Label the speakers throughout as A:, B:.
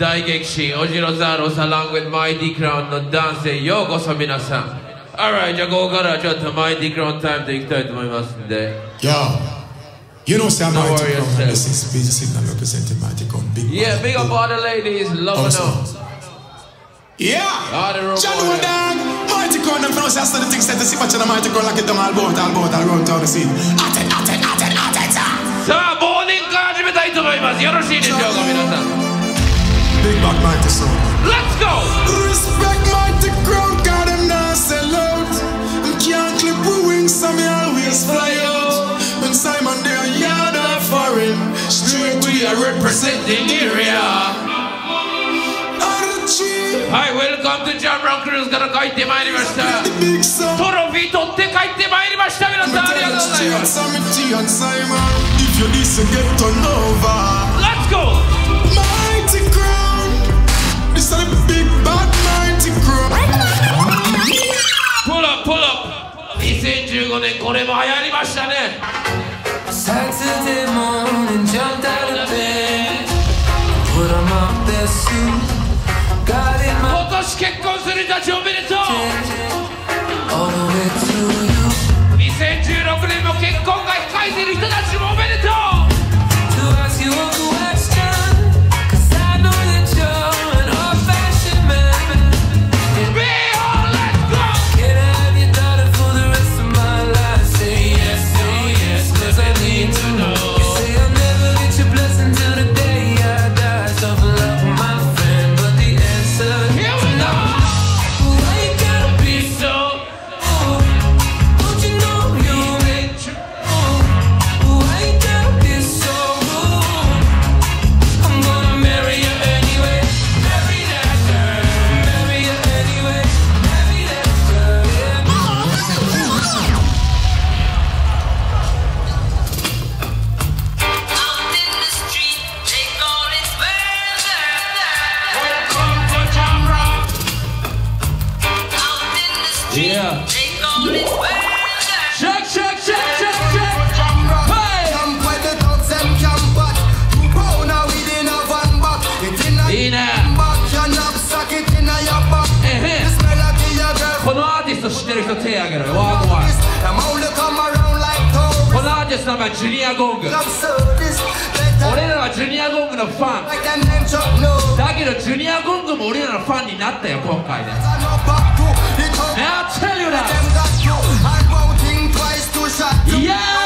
A: 大激震オジロザーロサラン with マイティクラウンのダンスへようこそ皆さん Alright じゃあここからちょっとマイティクラウンタイムでいきたいと思いますんで
B: Yo, you know, say I'm
A: No
B: Mighty
A: worry
B: Crown,
A: yourself.
B: and this is Peter Signal representing Mighty Crown. Big
A: Yeah
B: man.
A: big up all the ladies love and
B: Also.
A: all
B: Yeah!
A: All the road
B: John
A: warriors.
B: Dog, Mighty Crown, them fellows, that's the things that the see much of the Mighty Crown, like it down all about, all about, all around town, the scene. At it, at it, at it, at it, ah.
A: さあ忘年会始めたいと思います
B: Big back Mighty Soul.
A: Let's go!
B: Respect Mighty Crown, cause them not sell out. Them can't clip with wings, so me always fly out. When Simon there, yard or foreign, straight we are representing area. Out of the cheap,
A: はい、Welcome to Jam Rock Cruise から帰ってまいりました。
B: the big sound.
A: トロフィー取って帰ってまいりました。皆さんありがとうございます。 これも流行りましたね。今年結婚する人たちおめでとう。2016年も結婚が控えてる人たちアーティスト知ってる人手挙げろよワーゴワン.このアーティストの名前ジュニアゴング俺らはジュニアゴングのファン.だけどジュニアゴングも俺らのファンになったよ今回で. Now I'll tell you that
C: Them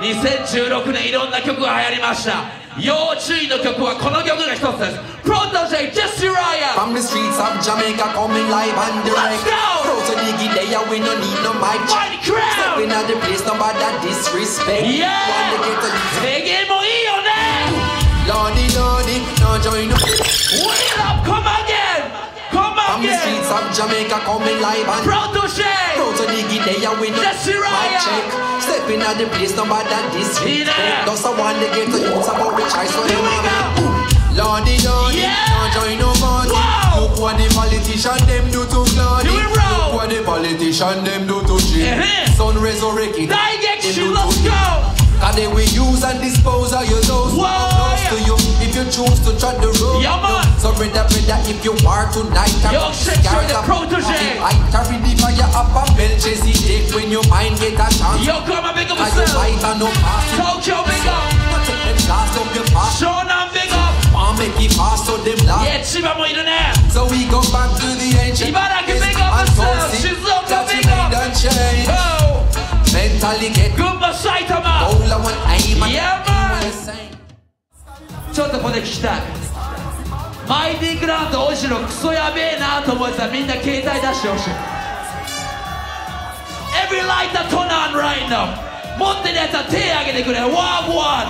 A: 2016年いろんな曲が流行りました要注意の曲はこの曲が一つですプロトジェジェスティライア
D: From the streets of Jamaica coming live and direct
A: Let's go!
D: To Diggy there we no need no mic
A: Mighty crowd!
D: Stepping out the place no bother disrespect
A: Yeah!
D: Wanna get to this
A: レゲエもいいよね
D: Lordy Lordy no join no
A: Wheel up come again come
D: From the
A: again
D: streets of Jamaica coming live and
A: Pro to Jay
D: Pro to Diggy there we no mic check up in the place,
A: nobody
D: disrespect. Those are one they get to use about the choice for them. Lordy, lordy, don't join no party. Look what the politician them do to
A: Lordy.
D: Look what the politician them do to Jim.
A: Uh-huh.
D: Sun
A: resurrected.
D: Direction,
A: let's go.
D: Cause they we use and dispose of your those close to you if you choose to tread the road.
A: Yeah, man.
D: So brother, brother, if you are tonight,
A: I'm Yo, the protege.
D: I carry the fire up and bell Chase it take when your mind get a chance
A: Yokohama big up
D: Cause you
A: yourself
D: fight and no passing
A: Tokyo big up
D: Not take them last up your past
A: Shonan big up
D: Want make it fast so them last
A: いや千葉もいるね
D: So we go back to the ancient
A: Ibaraki
D: days
A: big up
D: and
A: yourself.
D: boasting
A: Shizuoka
D: that
A: big
D: you
A: up.
D: made and change
A: Oh
D: Mentally get
A: 群馬埼玉
D: all I want aim and
A: Yeah,
D: do
A: man.
D: the same
A: ちょっとここで聞きたいマイティクラウンと大城クソやべえなと思ってたらみんな携帯出してほしい Every light that turn on right now. Monte
E: de esa tía que te cure.
A: One one.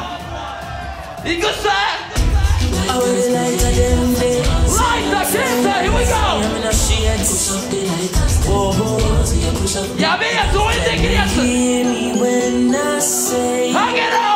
A: You good sir? Light the sir. Here we go.
E: Oh. Yeah, me, so what is it,
A: Hang it up.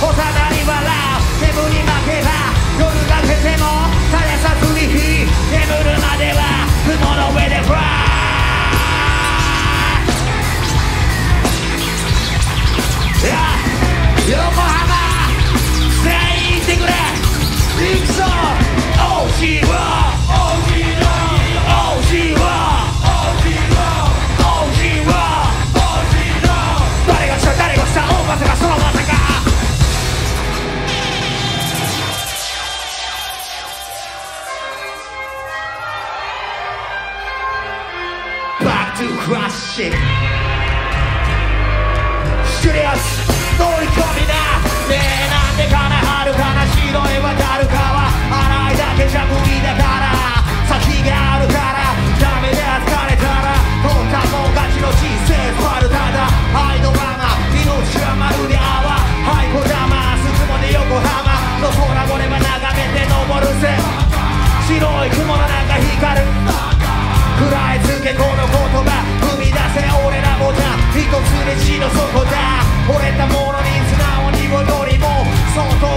E: 幼い笑う眠り負
A: けば夜がけても絶やさずに
F: 日眠るまでは雲の上でフライ横浜全員ってくれ。リクソン OG1 地の底だ。折れたものに素直に戻りもその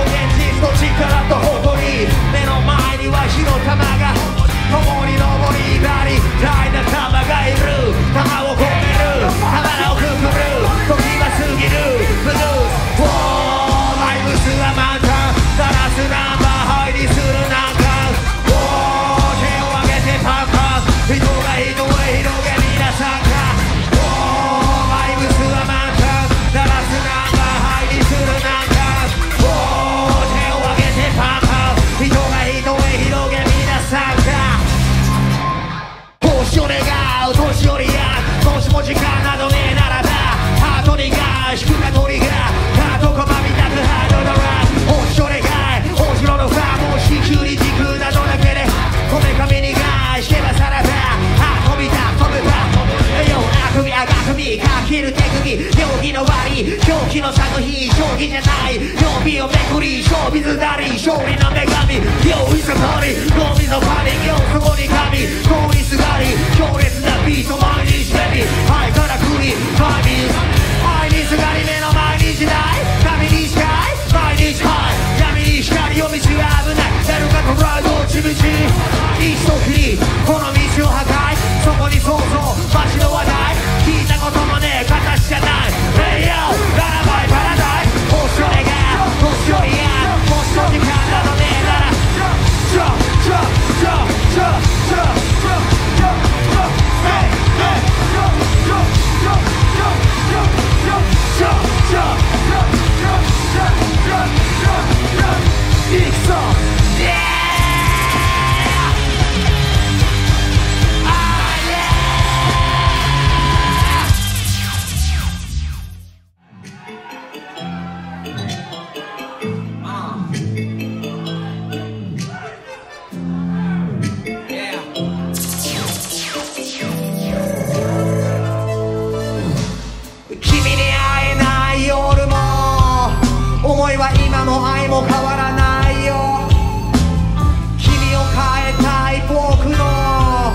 F: 長く見かける手首競技の割り狂気の作品将棋じゃない曜日をめくり勝負ズなり勝利の女神用意そこに脳みそパニックそこに神通りすがり強烈なビート毎日ベビー愛からくり毎ー愛にすがり目の毎日ない神に近い毎日はい闇に光夜道は危ない誰かとライド落ち道一時にこの道を破壊そこにそういは今も愛も変わらないよ。君を変えたい僕の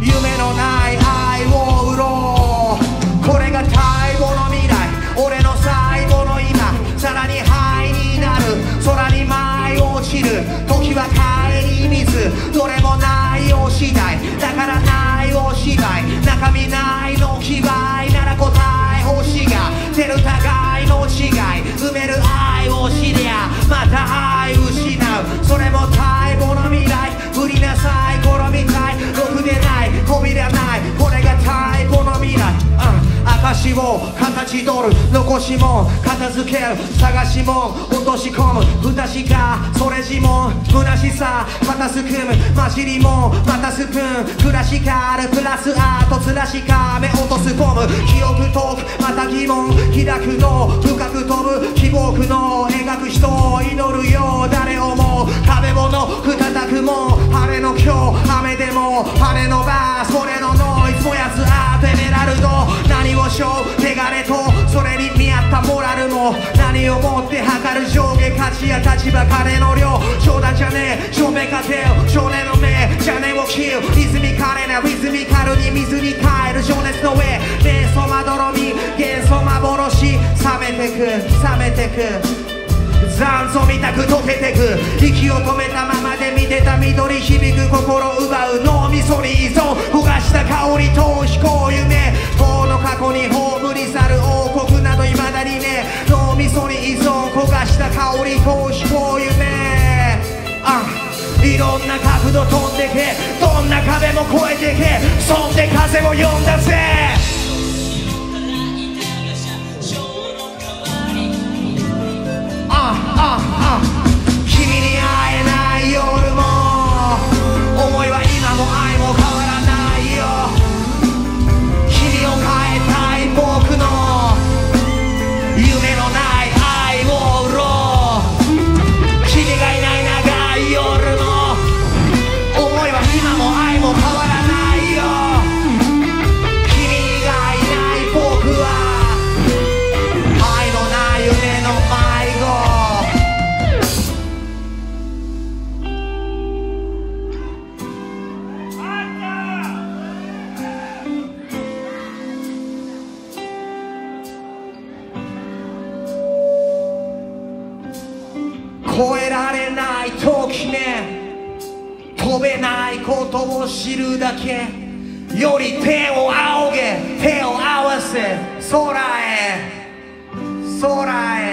F: 夢のない愛を売ろう。これが待望の未来。俺の最後の今。さらに灰になる。空に舞い落ちる。時は帰り水どれもないお次第だからないお芝居。中身ないの形取る残しも片付ける探しも落とし込む不確かそれ自問虚しさまたすくむ混じりもまたスプーンクラシカルプラスアートつらしかめ落とすボム記憶トークまた疑問開くの深く飛ぶ希望の描く人を祈るよう誰をも壁物ふたたくも晴れの今日雨でも晴れのバーそれのノイズ燃やすアートエメラルド何をしようたモラルも何をもって測る上下価値や立場金の量。冗談じゃねえ。正面勝てよ。少年の目。邪念を切る。リズミカルなリズミカルに水に変える。情熱の上。瞑想まどろみ。幻想幻冷めてく。冷めてく。残像みたく溶けてく。息を止めたままで見てた緑響く。心奪う脳みそに依存。焦がした香り逃避行夢。遠の過去に葬り去る。王脳みそに依存焦がした香り逃避行夢あいろんな角度飛んでけ。どんな壁も越えてけ。そんで風を呼んだぜ。あああ。越えられない時ね飛べないことを知るだけ。より手を仰げ手を合わせ空へ空へ。